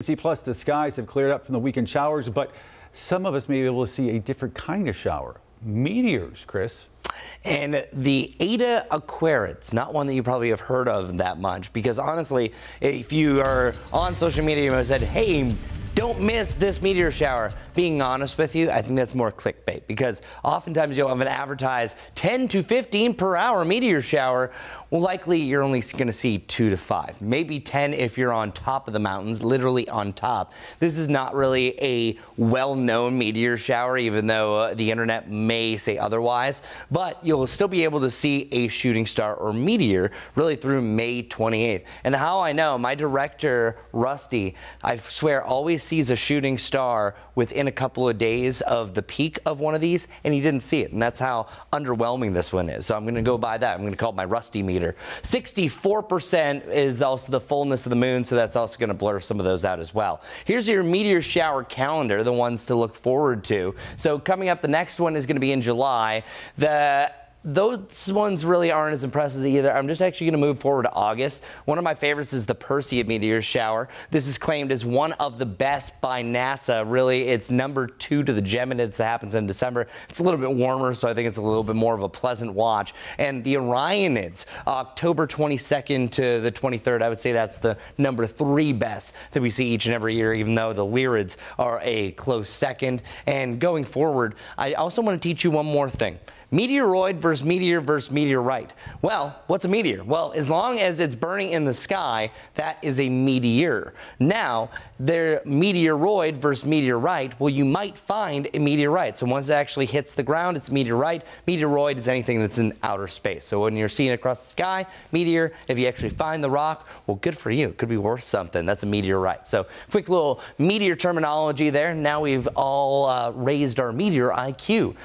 See, plus the skies have cleared up from the weekend showers, but some of us may be able to see a different kind of shower. Meteors, Chris. And the Eta Aquarids, not one that you probably have heard of that much, because honestly, if you are on social media and said, hey, don't miss this meteor shower. Being honest with you, I think that's more clickbait because oftentimes you'll have an advertised 10 to 15 per hour meteor shower. Well, likely you're only going to see two to five, maybe 10 if you're on top of the mountains, literally on top. This is not really a well-known meteor shower, even though uh, the internet may say otherwise, but you'll still be able to see a shooting star or meteor really through May 28th. And how I know, my director, Rusty, I swear always sees a shooting star within a couple of days of the peak of one of these, and he didn't see it. And that's how underwhelming this one is. So I'm going to go by that. I'm going to call it my rusty meter. 64% is also the fullness of the moon, so that's also going to blur some of those out as well. Here's your meteor shower calendar, the ones to look forward to. So coming up, the next one is going to be in July. The those ones really aren't as impressive either. I'm just actually going to move forward to August. One of my favorites is the Perseid meteor shower. This is claimed as one of the best by NASA. Really, it's number two to the Geminids that happens in December. It's a little bit warmer, so I think it's a little bit more of a pleasant watch. And the Orionids, October 22nd to the 23rd, I would say that's the number three best that we see each and every year, even though the Lyrids are a close second. And going forward, I also want to teach you one more thing. Meteoroid versus meteor versus meteorite. Well, what's a meteor? Well, as long as it's burning in the sky, that is a meteor. Now, the meteoroid versus meteorite, well, you might find a meteorite. So once it actually hits the ground, it's meteorite. Meteoroid is anything that's in outer space. So when you're seeing across the sky, meteor, if you actually find the rock, well, good for you. It could be worth something. That's a meteorite. So quick little meteor terminology there. Now we've all uh, raised our meteor IQ.